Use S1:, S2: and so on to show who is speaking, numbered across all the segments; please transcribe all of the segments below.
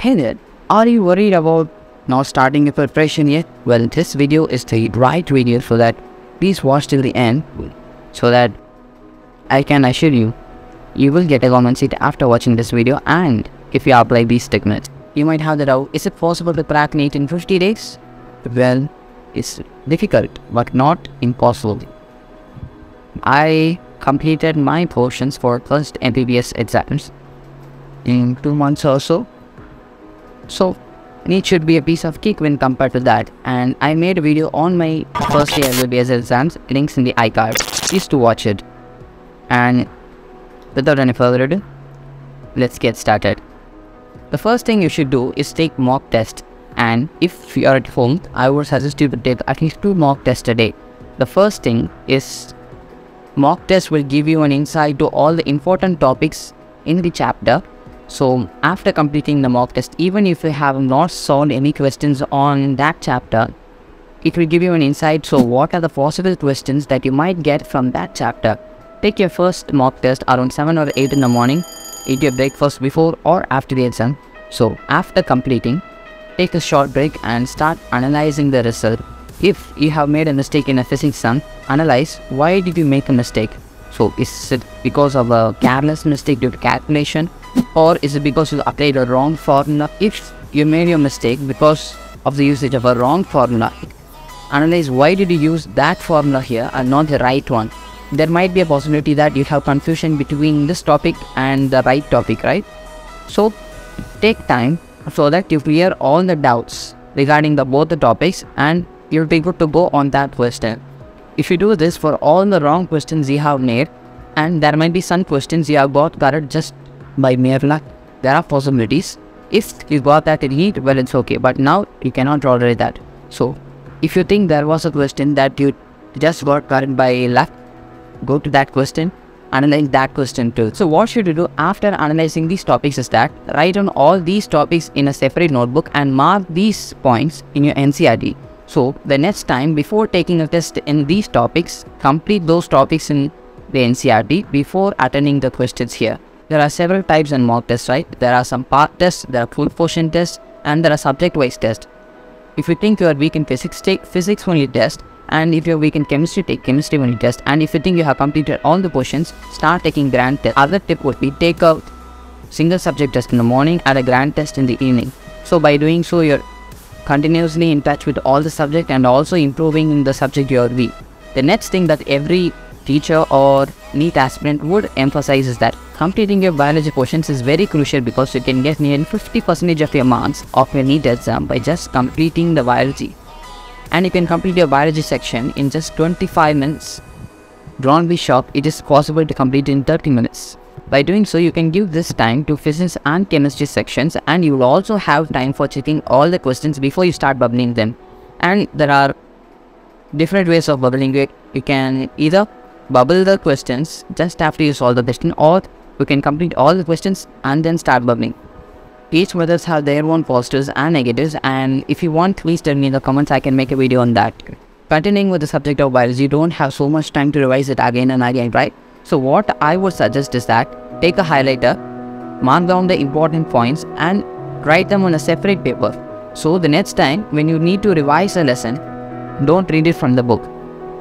S1: Hey there, are you worried about not starting your preparation yet? Well, this video is the right video for that. Please watch till the end so that I can assure you, you will get a government seat after watching this video and if you apply these techniques. You might have the doubt, is it possible to crack NEET in 50 days? Well, it's difficult but not impossible. I completed my portions for first MBBS exams in two months or so. So NEET should be a piece of cake when compared to that. And I made a video on my first year MBBS exams, links in the iCard. Please to watch it. And without any further ado, let's get started. The first thing you should do is take mock test. And if you are at home, I would suggest you to take at least two mock tests a day. The first thing is mock test will give you an insight to all the important topics in the chapter so after completing the mock test even if you have not solved any questions on that chapter it will give you an insight. So what are the possible questions that you might get from that chapter? Take your first mock test around 7 or 8 in the morning. Eat your breakfast before or after the exam. So after completing take a short break and start analyzing the result. If you have made a mistake in a physics sum, analyze why did you make a mistake. So is it because of a careless mistake due to calculation or is it because you applied a wrong formula? If you made your mistake because of the usage of a wrong formula, analyze why did you use that formula here and not the right one. There might be a possibility that you have confusion between this topic and the right topic, right? So take time so that you clear all the doubts regarding the both the topics and you'll be good to go on that question. If you do this for all the wrong questions you have made, and there might be some questions you have got correct just by mere luck, there are possibilities. If you got that in heat, well, it's okay, but now you cannot tolerate that. So, if you think there was a question that you just got current by luck, go to that question analyze that question too. So what should you do after analyzing these topics is that write on all these topics in a separate notebook and mark these points in your NCERT. So the next time before taking a test in these topics, complete those topics in the NCERT before attending the questions here. There are several types in mock tests, right? There are some part tests, there are full portion tests, and there are subject-wise tests. If you think you are weak in physics, take physics only test. And if you're weak in chemistry, take chemistry only test. And if you think you have completed all the portions, start taking grand test. Other tip would be take a single subject test in the morning and a grand test in the evening. So by doing so, you're continuously in touch with all the subject and also improving in the subject you are weak. The next thing that every teacher or NEET aspirant would emphasize is that completing your biology portions is very crucial because you can get nearly 50% of your marks of your NEET exam by just completing the biology. And you can complete your biology section in just 25 minutes. Don't be shocked, it is possible to complete in 30 minutes. By doing so, you can give this time to physics and chemistry sections and you will also have time for checking all the questions before you start bubbling them. And there are different ways of bubbling it. You can either bubble the questions just after you solve the question or you can complete all the questions and then start bubbling. Each methods have their own positives and negatives and if you want please tell me in the comments I can make a video on that. Continuing with the subject of biology, you don't have so much time to revise it again and again, right? So what I would suggest is that take a highlighter, mark down the important points and write them on a separate paper. So the next time when you need to revise a lesson, don't read it from the book.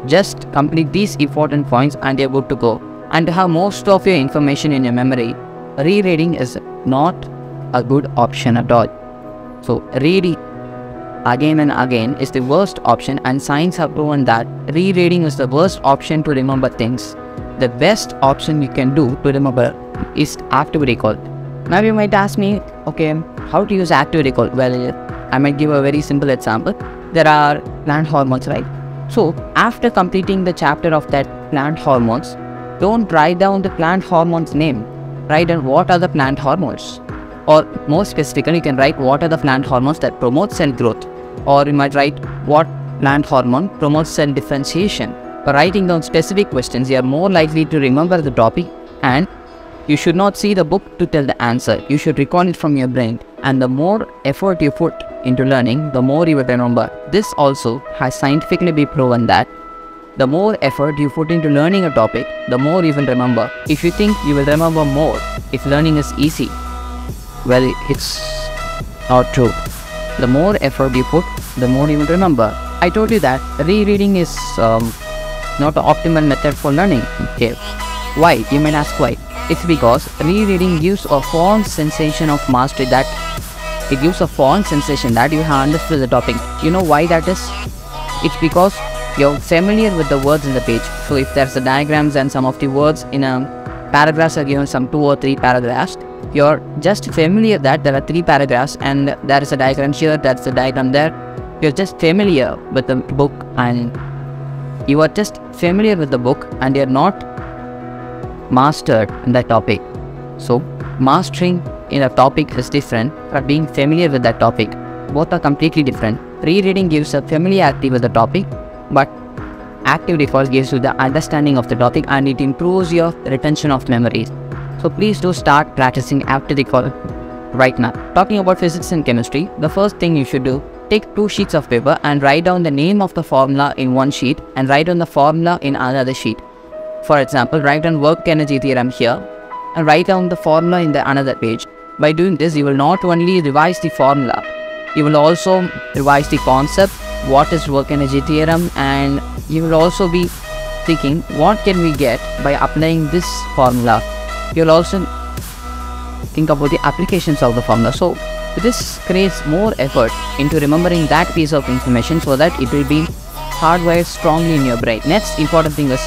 S1: Just complete these important points and you're good to go. And to have most of your information in your memory, rereading is not a good option at all. So reading again and again is the worst option and science have proven that rereading is the worst option to remember things the best option you can do to remember is active recall. Now you might ask me, okay, how to use active recall? Well, I might give a very simple example. There are plant hormones, right? So after completing the chapter of that plant hormones, don't write down the plant hormones name. Write down what are the plant hormones. Or more specifically, you can write what are the plant hormones that promote cell growth. Or you might write what plant hormone promotes cell differentiation by writing down specific questions, you are more likely to remember the topic and you should not see the book to tell the answer. You should recall it from your brain. And the more effort you put into learning, the more you will remember. This also has scientifically been proven that the more effort you put into learning a topic, the more you will remember. If you think you will remember more if learning is easy, well, it's not true. The more effort you put, the more you will remember. I told you that rereading is um, not the optimal method for learning. Okay. Why? You might ask why. It's because rereading gives a false sensation of mastery that it gives a false sensation that you have understood the topic. You know why that is? It's because you're familiar with the words in the page. So if there's the diagrams and some of the words in a paragraphs are given some two or three paragraphs, you're just familiar that there are three paragraphs and there is a diagram here, that's a diagram there. You're just familiar with the book and you are just familiar with the book and you're not mastered in that topic. So mastering in a topic is different but being familiar with that topic. Both are completely different. Rereading gives a familiarity with the topic but active recall gives you the understanding of the topic and it improves your retention of memories. So please do start practicing active recall right now. Talking about physics and chemistry, the first thing you should do, take two sheets of paper and write down the name of the formula in one sheet and write down the formula in another sheet. For example, write down work energy theorem here and write down the formula in the another page. By doing this, you will not only revise the formula, you will also revise the concept, what is work energy theorem and you will also be thinking what can we get by applying this formula. You'll also think about the applications of the formula. So this creates more effort into remembering that piece of information so that it will be hardwired strongly in your brain. Next important thing is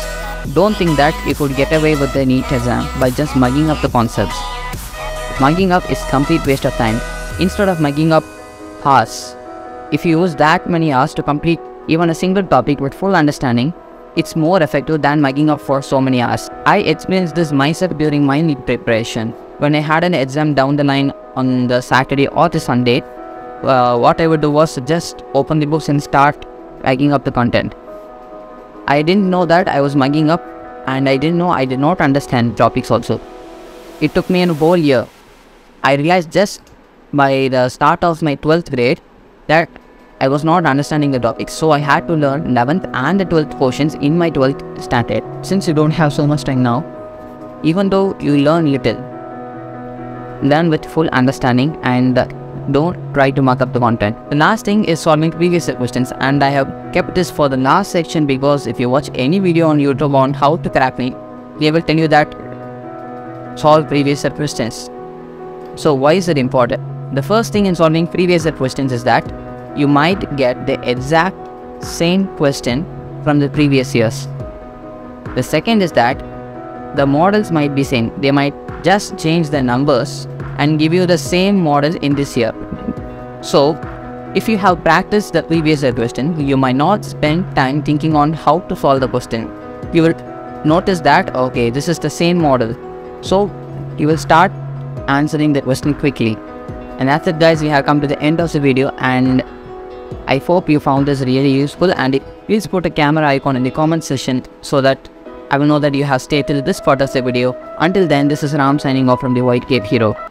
S1: don't think that you could get away with the NEET exam by just mugging up the concepts. Mugging up is complete waste of time. Instead of mugging up hours, if you use that many hours to complete even a single topic with full understanding, it's more effective than mugging up for so many hours. I experienced this myself during my NEET preparation. When I had an exam down the line on the Saturday or the Sunday, uh, what I would do was just open the books and start mugging up the content. I didn't know that I was mugging up and I didn't know I did not understand topics also. It took me a whole year. I realized just by the start of my 12th grade that I was not understanding the topics. So I had to learn 11th and the 12th portions in my 12th standard. Since you don't have so much time now, even though you learn little, learn with full understanding and uh, don't try to mark up the content. The last thing is solving previous questions and I have kept this for the last section because if you watch any video on YouTube on how to crack NEET, they will tell you that solve previous questions. So why is it important? The first thing in solving previous questions is that you might get the exact same question from the previous years. The second is that the models might be same. They might just change the numbers and give you the same model in this year. So, if you have practiced the previous question, you might not spend time thinking on how to solve the question. You will notice that, okay, this is the same model. So, you will start answering the question quickly. And that's it guys, we have come to the end of the video and I hope you found this really useful and please put a camera icon in the comment section so that I will know that you have stayed till this part of the video. Until then, this is Ram signing off from the White Cape Hero.